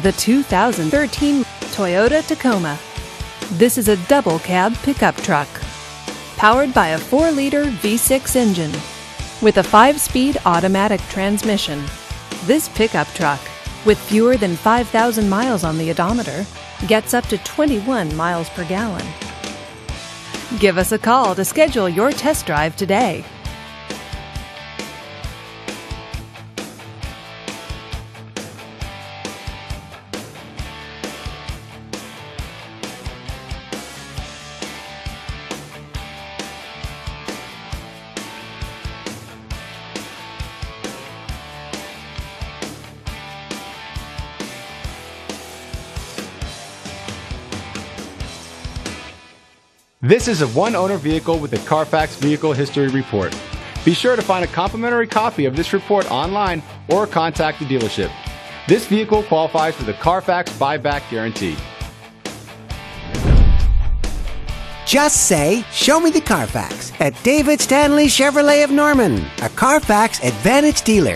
the 2013 Toyota Tacoma. This is a double cab pickup truck, powered by a 4 liter V6 engine with a 5 speed automatic transmission. This pickup truck, with fewer than 5,000 miles on the odometer, gets up to 21 miles per gallon. Give us a call to schedule your test drive today. This is a one owner vehicle with a Carfax Vehicle History Report. Be sure to find a complimentary copy of this report online or contact the dealership. This vehicle qualifies for the Carfax buyback guarantee. Just say, Show me the Carfax at David Stanley Chevrolet of Norman, a Carfax Advantage dealer.